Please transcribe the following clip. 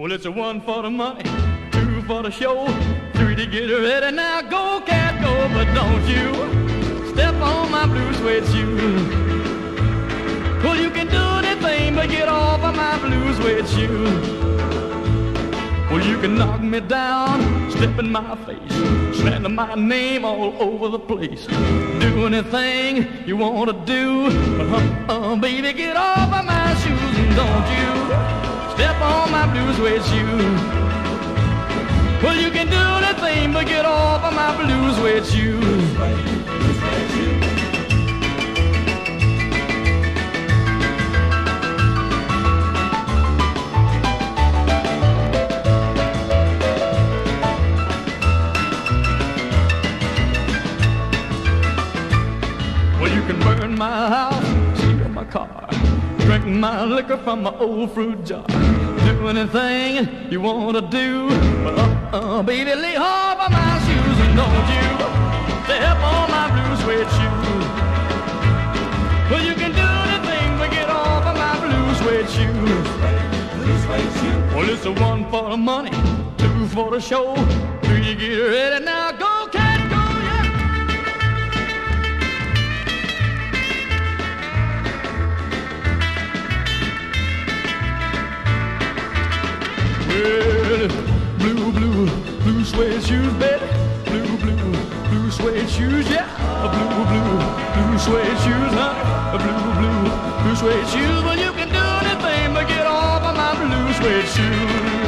Well, it's a one for the money, two for the show, three to get ready. Now go, cat, go, but don't you step on my blue suede shoe. Well, you can do anything but get off of my blue suede shoe. Well, you can knock me down, step in my face, slander my name all over the place. Do anything you want to do, but uh, uh, baby, get off of my shoes and don't you my blue suede shoe. Well, you can do anything but get off of my blue suede shoe. Well, you can burn my house, steal my car, drink my liquor from my old fruit jar do anything you wanna do. But uh, uh, baby, lay off of my shoes and don't you step on my blue suede shoes. Well, you can do anything but get off of my blue suede shoes. Well, it's a one for the money, two for the show. Do you get ready now? Go, Well, blue, blue, blue suede shoes, baby. Blue, blue, blue suede shoes, yeah. Blue, blue, blue suede shoes, huh? Blue, blue, blue suede shoes. Well, you can do anything but get off of my blue suede shoes.